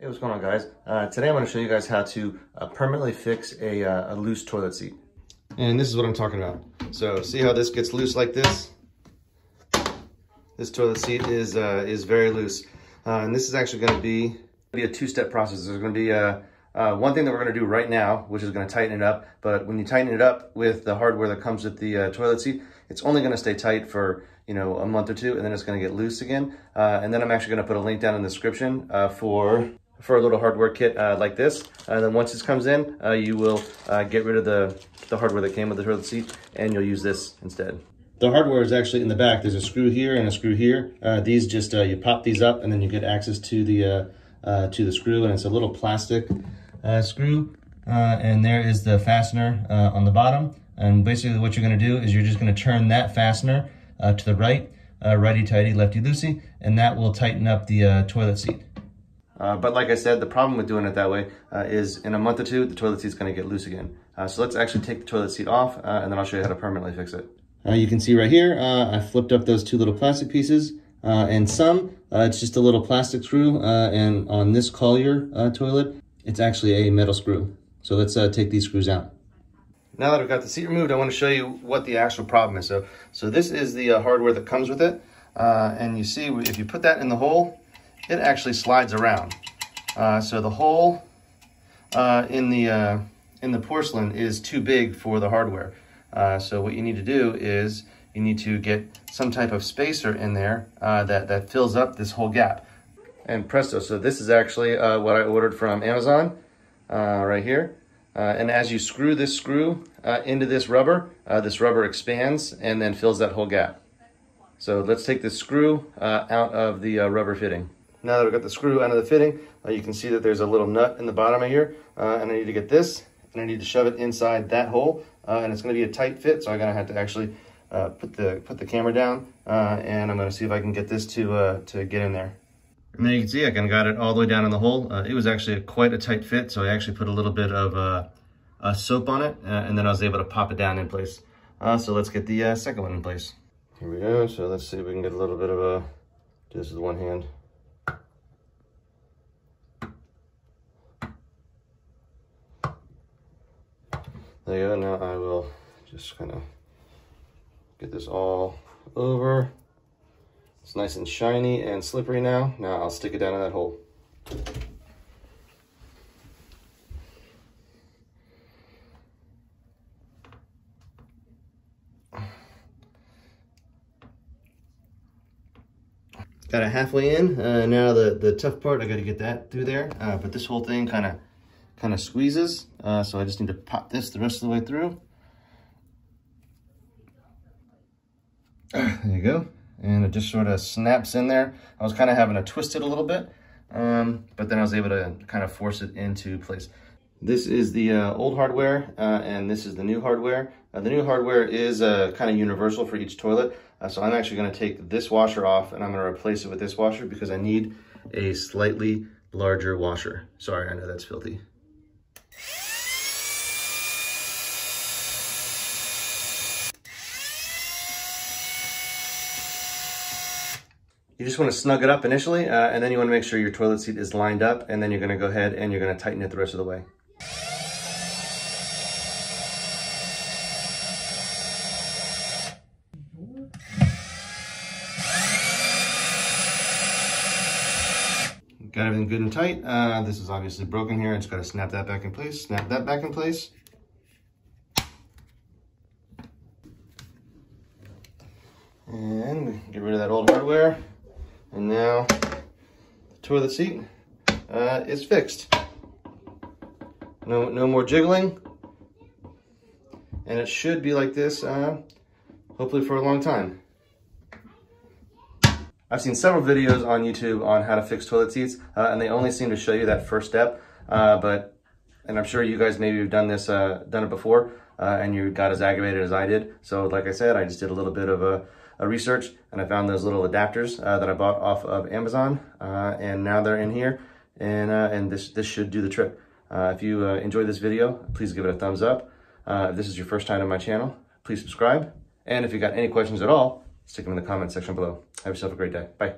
Hey, what's going on guys? Uh, today I'm going to show you guys how to uh, permanently fix a, uh, a, loose toilet seat. And this is what I'm talking about. So see how this gets loose like this? This toilet seat is uh, is very loose. Uh, and this is actually going to be, be a two-step process. There's going to be uh, one thing that we're going to do right now, which is going to tighten it up. But when you tighten it up with the hardware that comes with the toilet seat, it's only going to stay tight for you know a month or two, and then it's going to get loose again. and then I'm actually going to put a link down in the description for for a little hardware kit uh, like this. And uh, then once this comes in, uh, you will uh, get rid of the, the hardware that came with the toilet seat and you'll use this instead. The hardware is actually in the back. There's a screw here and a screw here. Uh, these just, you pop these up and then you get access to the, to the screw and it's a little plastic screw. and there is the fastener on the bottom. And basically what you're gonna do is you're just gonna turn that fastener to the right, righty-tighty, lefty-loosey, and that will tighten up the toilet seat. Uh, but like I said, the problem with doing it that way uh, is in a month or two, the toilet seat is going to get loose again. Uh, so let's actually take the toilet seat off uh, and then I'll show you how to permanently fix it. Uh, you can see right here, uh, I flipped up those two little plastic pieces and some, it's just a little plastic screw. and on this Kohler toilet, it's actually a metal screw. So let's take these screws out. Now that I've got the seat removed, I want to show you what the actual problem is. So, so this is the hardware that comes with it. and you see, if you put that in the hole, it actually slides around. Uh, so the hole uh, in the uh, in the porcelain is too big for the hardware. Uh, so what you need to do is you need to get some type of spacer in there uh, that, that fills up this whole gap. And presto, so this is actually uh, what I ordered from Amazon right here. and as you screw this screw into this rubber, this rubber expands and then fills that whole gap. So let's take this screw out of the rubber fitting. Now that I've got the screw out of the fitting, uh, you can see that there's a little nut in the bottom of here, uh, and I need to get this, and I need to shove it inside that hole, uh, and it's gonna be a tight fit, so I'm gonna have to actually uh, put the put the camera down, uh, and I'm gonna see if I can get this to uh, to get in there. And there you can see I kind of got it all the way down in the hole. it was actually a, quite a tight fit, so I actually put a little bit of soap on it, and then I was able to pop it down in place. so let's get the second one in place. Here we go, so let's see if we can get a little bit of a, this is one hand. There you go, now I will just kind of get this all over. It's nice and shiny and slippery now. Now I'll stick it down in that hole. Got it halfway in. Uh, now the, the tough part, I got to get that through there. Uh, but this whole thing kind of kind of squeezes. Uh, so I just need to pop this the rest of the way through. There you go. And it just sort of snaps in there. I was kind of having to twist it a little bit, um, but then I was able to kind of force it into place. This is the uh, old hardware, uh, and this is the new hardware. Uh, the new hardware is uh, kind of universal for each toilet, uh, so I'm actually going to take this washer off, and I'm going to replace it with this washer because I need a slightly larger washer. Sorry, I know that's filthy. You just want to snug it up initially, uh, and then you want to make sure your toilet seat is lined up, and then you're going to go ahead and you're going to tighten it the rest of the way. Got everything good and tight. Uh, this is obviously broken here. It's got to snap that back in place, snap that back in place. And get rid of that old hardware. And now the toilet seat uh, is fixed. No, no more jiggling. And it should be like this, uh, hopefully for a long time. I've seen several videos on YouTube on how to fix toilet seats, uh, and they only seem to show you that first step. Uh, but, and I'm sure you guys maybe have done this, uh, done it before, uh, and you got as aggravated as I did. So like I said, I just did a little bit of a a research and I found those little adapters uh, that I bought off of Amazon uh, and now they're in here and, and this, this should do the trick. If you enjoyed this video, please give it a thumbs up. if this is your first time on my channel, please subscribe. And if you got any questions at all, stick them in the comment section below. Have yourself a great day. Bye.